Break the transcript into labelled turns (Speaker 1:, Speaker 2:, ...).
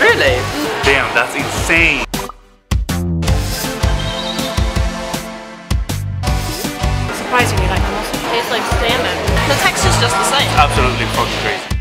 Speaker 1: Really? Damn, that's insane.
Speaker 2: Surprisingly, like, it tastes like salmon. The texture's just the same.
Speaker 1: Absolutely fucking crazy.